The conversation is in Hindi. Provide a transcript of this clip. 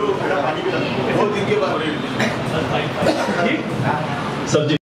बहुत दिन के बाद। सब्ज़ी